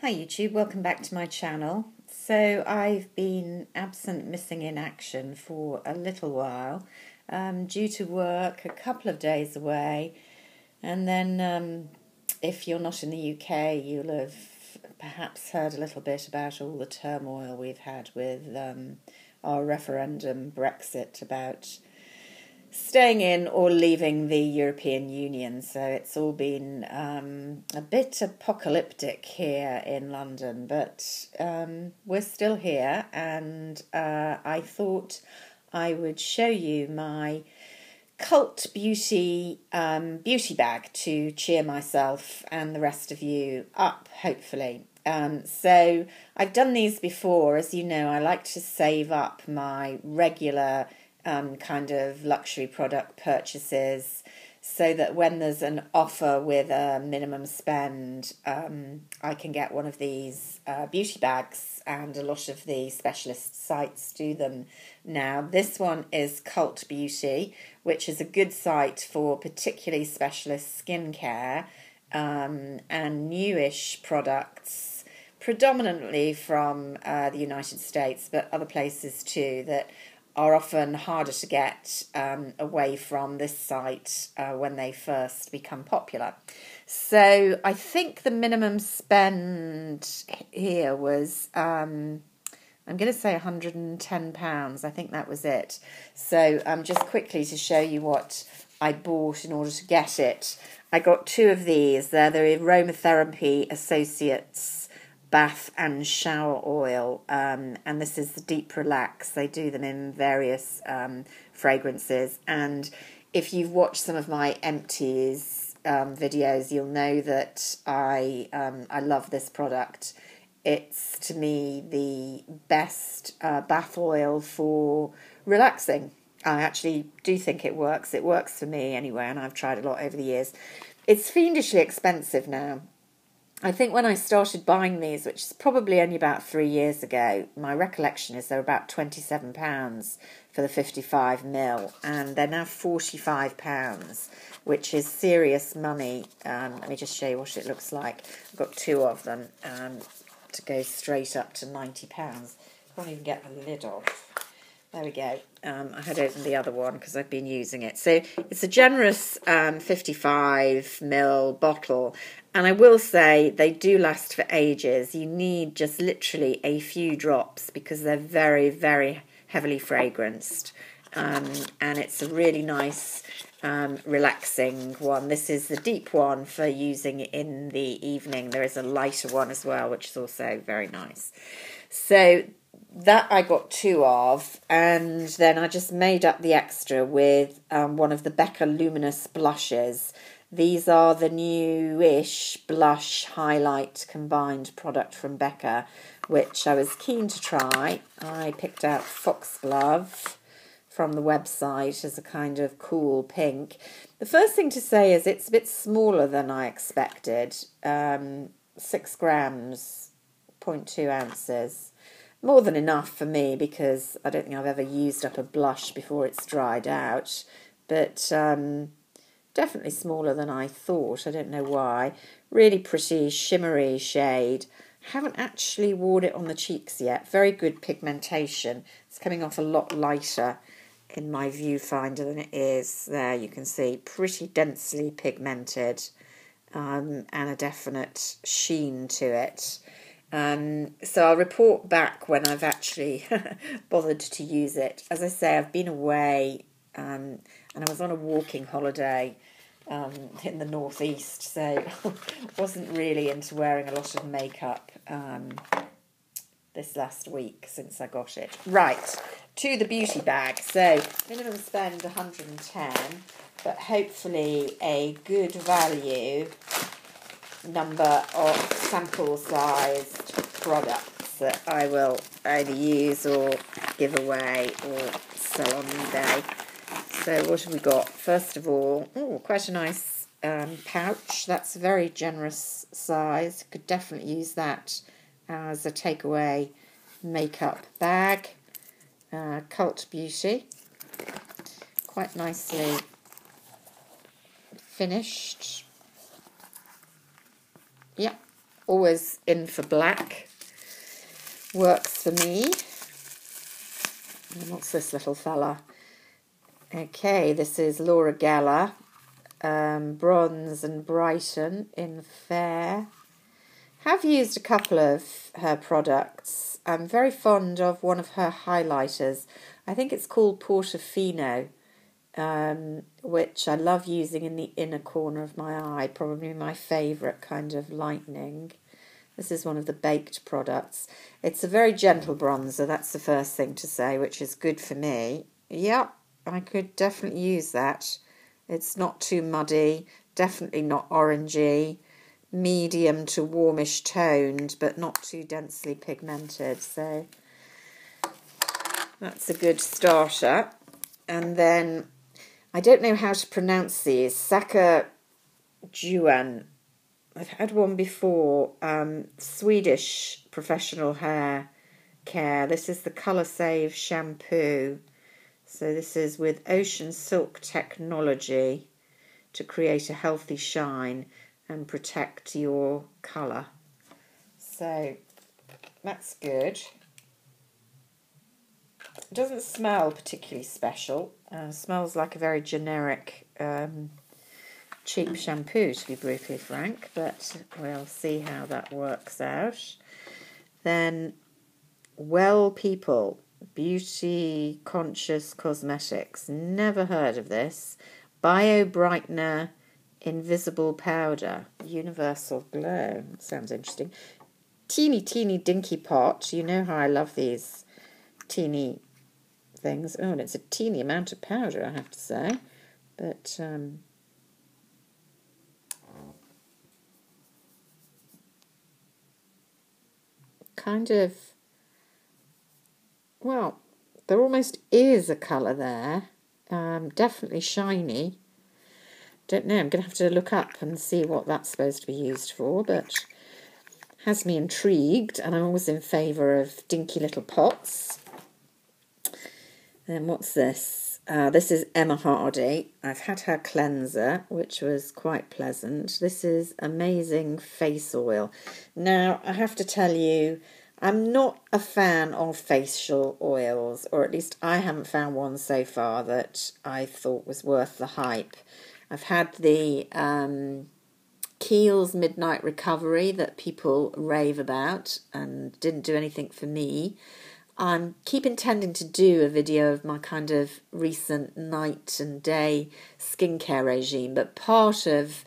Hi YouTube, welcome back to my channel. So I've been absent, missing in action for a little while um, due to work, a couple of days away, and then um, if you're not in the UK, you'll have perhaps heard a little bit about all the turmoil we've had with um, our referendum Brexit about staying in or leaving the European Union. So it's all been um, a bit apocalyptic here in London, but um, we're still here, and uh, I thought I would show you my cult beauty um, beauty bag to cheer myself and the rest of you up, hopefully. Um, so I've done these before, as you know. I like to save up my regular um, kind of luxury product purchases so that when there's an offer with a minimum spend, um, I can get one of these uh, beauty bags, and a lot of the specialist sites do them now. This one is Cult Beauty, which is a good site for particularly specialist skincare um, and newish products, predominantly from uh, the United States, but other places too, that are often harder to get um, away from this site uh, when they first become popular. So I think the minimum spend here was. Um, I'm going to say 110 pounds. I think that was it. So um, just quickly to show you what I bought in order to get it. I got two of these. They're the Aromatherapy Associates bath and shower oil, um, and this is the Deep Relax. They do them in various um, fragrances, and if you've watched some of my empties um, videos, you'll know that I um, I love this product. It's to me the best uh, bath oil for relaxing. I actually do think it works. It works for me anyway, and I've tried a lot over the years. It's fiendishly expensive now. I think when I started buying these, which is probably only about three years ago, my recollection is they're about £27 for the 55 mil, and they're now £45, which is serious money. Um, let me just show you what it looks like. I've got two of them um, to go straight up to £90. Can't even get the lid off. There we go. Um, I had opened the other one because I've been using it. So it's a generous um, 55 mil bottle, and I will say they do last for ages. You need just literally a few drops because they're very, very heavily fragranced. Um, and it's a really nice, um, relaxing one. This is the deep one for using in the evening. There is a lighter one as well, which is also very nice. So that I got two of, and then I just made up the extra with um, one of the Becca Luminous blushes. These are the newish blush highlight combined product from Becca, which I was keen to try. I picked out Foxglove from the website as a kind of cool pink. The first thing to say is it's a bit smaller than I expected. Um, six grams, 0.2 ounces more than enough for me because I don't think I've ever used up a blush before it's dried out. But um, definitely smaller than I thought. I don't know why. Really pretty shimmery shade. Haven't actually worn it on the cheeks yet. Very good pigmentation. It's coming off a lot lighter in my viewfinder than it is. There you can see pretty densely pigmented um, and a definite sheen to it. Um, so I'll report back when I've actually bothered to use it. As I say, I've been away um, and I was on a walking holiday um, in the northeast, so wasn't really into wearing a lot of makeup um, this last week since I got it. Right, to the beauty bag. So minimum spend 110, but hopefully a good value number of sample sized products that I will either use or give away or sell on eBay. So what have we got? First of all, oh, quite a nice um, pouch. That's a very generous size. Could definitely use that as a takeaway makeup bag. Uh, Cult Beauty. Quite nicely finished. Yeah, always in for black. Works for me. And what's this little fella? Okay, this is Laura Geller, um, Bronze and Brighten in Fair. Have used a couple of her products. I'm very fond of one of her highlighters. I think it's called Portofino, um, which I love using in the inner corner of my eye, probably my favourite kind of lightening. This is one of the baked products. It's a very gentle bronzer, that's the first thing to say, which is good for me. Yep, I could definitely use that. It's not too muddy, definitely not orangey, medium to warmish toned, but not too densely pigmented. So that's a good starter. And then I don't know how to pronounce these. Saka Juan. I've had one before. Um, Swedish professional hair care. This is the Color Save shampoo. So this is with Ocean Silk technology to create a healthy shine and protect your colour. So that's good. It doesn't smell particularly special. Uh, smells like a very generic um, cheap shampoo to be brutally frank, but we'll see how that works out. Then Well People Beauty Conscious Cosmetics. Never heard of this. Bio Brightener Invisible Powder. Universal Glow. Sounds interesting. Teeny, teeny, dinky pot. You know how I love these teeny things. Oh, and it's a teeny amount of powder, I have to say. But, um, kind of well, there almost is a colour there. Um, definitely shiny. Don't know, I'm going to have to look up and see what that's supposed to be used for, but has me intrigued, and I'm always in favour of dinky little pots. Then what's this? Uh, this is Emma Hardie. I've had her cleanser, which was quite pleasant. This is Amazing Face Oil. Now, I have to tell you, I'm not a fan of facial oils, or at least I haven't found one so far that I thought was worth the hype. I've had the um, Kiehl's Midnight Recovery that people rave about and didn't do anything for me. I keep intending to do a video of my kind of recent night and day skincare regime, but part of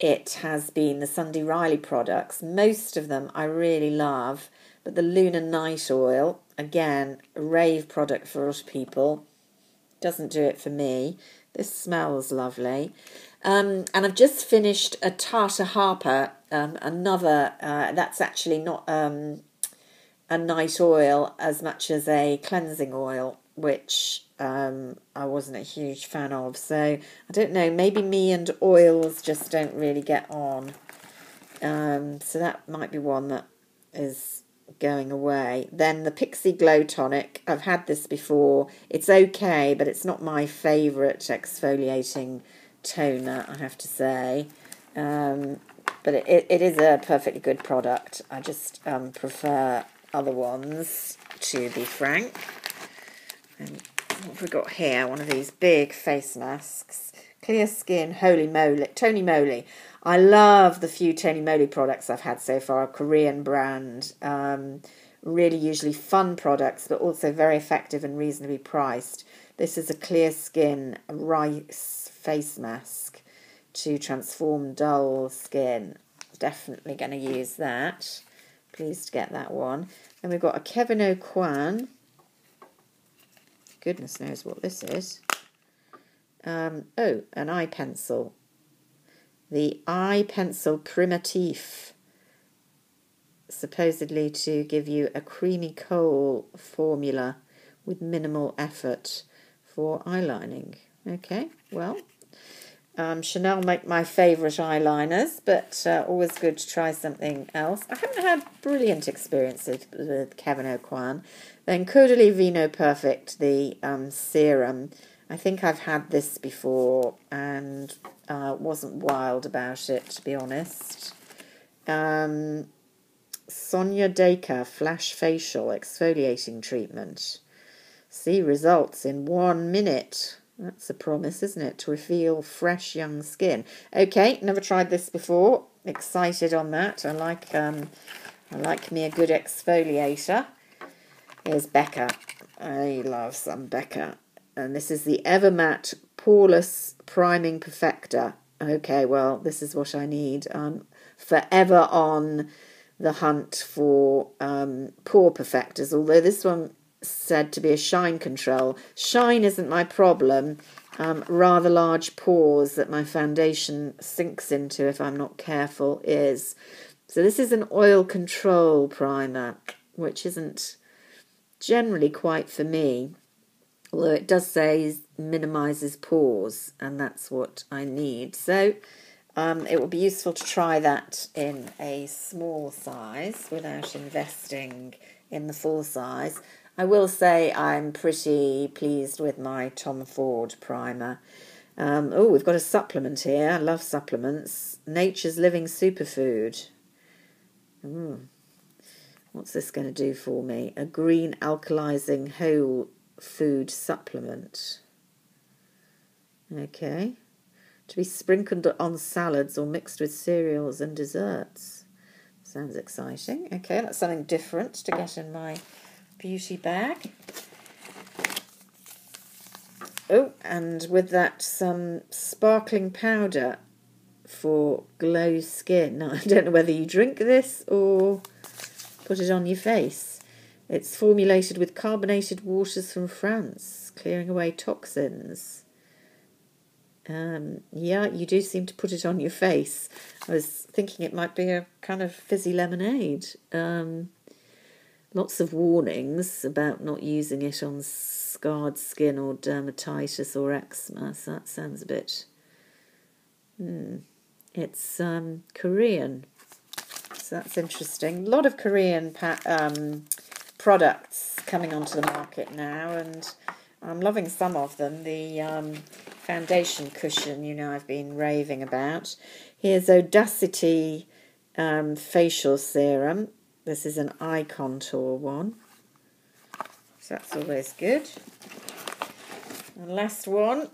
it has been the Sunday Riley products. Most of them I really love but the Luna Night Oil, again, a rave product for us people. Doesn't do it for me. This smells lovely. Um, and I've just finished a Tata Harper, um, another, uh, that's actually not um, a night oil as much as a cleansing oil, which um, I wasn't a huge fan of. So I don't know, maybe me and oils just don't really get on. Um, so that might be one that is going away. Then the Pixi Glow Tonic, I've had this before. It's okay, but it's not my favourite exfoliating toner, I have to say. Um, but it, it is a perfectly good product. I just um, prefer other ones, to be frank. And what have we got here? One of these big face masks. Clear Skin, Holy Moly, Tony Moly. I love the few Tony Moly products I've had so far, a Korean brand. Um, really, usually fun products, but also very effective and reasonably priced. This is a clear skin rice face mask to transform dull skin. Definitely going to use that. Pleased to get that one. Then we've got a Kevyn Aucoin. Goodness knows what this is. Um, oh, an eye pencil the eye pencil primitif, supposedly to give you a creamy kohl formula with minimal effort for eyelining. Okay, well, um, Chanel make my favourite eyeliners, but uh, always good to try something else. I haven't had brilliant experiences with Kevyn Aucoin. Then Caudalie Vino Perfect, the um, serum. I think I've had this before and uh, wasn't wild about it, to be honest. Um, Sonya Dakar Flash Facial Exfoliating Treatment. See results in one minute. That's a promise, isn't it? To reveal fresh young skin. Okay, never tried this before. Excited on that. I like um, I like me a good exfoliator. Here's Becca. I love some Becca. And this is the Evermatte Poreless Priming Perfector. Okay, well, this is what I need. I'm forever on the hunt for um, pore perfectors, although this one said to be a shine control. Shine isn't my problem. Um, rather large pores that my foundation sinks into if I'm not careful is. So this is an oil control primer, which isn't generally quite for me. Although it does say minimises pores, and that's what I need. So um, it will be useful to try that in a small size without investing in the full size. I will say I'm pretty pleased with my Tom Ford primer. Um, oh, we've got a supplement here. I love supplements. Nature's Living Superfood. Mm. What's this going to do for me? A green alkalizing whole food supplement. Okay. To be sprinkled on salads or mixed with cereals and desserts. Sounds exciting. Okay, that's something different to get in my beauty bag. Oh, and with that, some sparkling powder for glow skin. Now, I don't know whether you drink this or put it on your face. It's formulated with carbonated waters from France, clearing away toxins. Um, yeah, you do seem to put it on your face. I was thinking it might be a kind of fizzy lemonade. Um, lots of warnings about not using it on scarred skin or dermatitis or eczema. So that sounds a bit. Hmm. It's um, Korean, so that's interesting. A lot of Korean pa- um, products coming onto the market now, and I'm loving some of them. The um, foundation cushion, you know, I've been raving about. Here's Audacity um, facial serum. This is an eye contour one. So that's always good. And last one.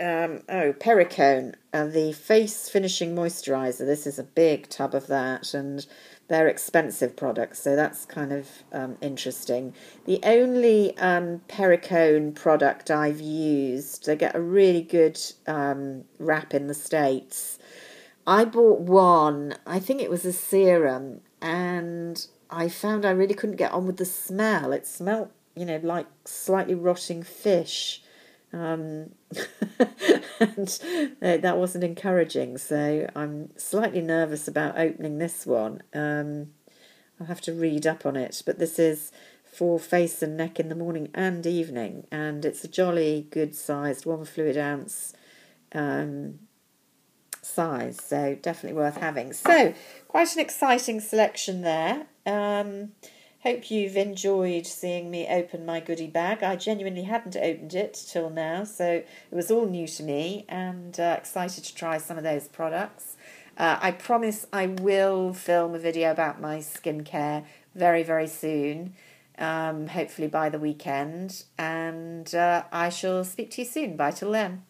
Um, oh, Perricone, uh, the face finishing moisturizer. This is a big tub of that, and they're expensive products, so that's kind of um, interesting. The only um, Perricone product I've used, they get a really good um, wrap in the States. I bought one, I think it was a serum, and I found I really couldn't get on with the smell. It smelled, you know, like slightly rotting fish. Um, and uh, that wasn't encouraging, so I'm slightly nervous about opening this one. Um, I'll have to read up on it, but this is for face and neck in the morning and evening, and it's a jolly good sized one fluid ounce um, size, so definitely worth having. So, quite an exciting selection there. Um, Hope you've enjoyed seeing me open my goodie bag. I genuinely hadn't opened it till now, so it was all new to me and uh, excited to try some of those products. Uh, I promise I will film a video about my skincare very, very soon, um, hopefully by the weekend, and uh, I shall speak to you soon. Bye till then.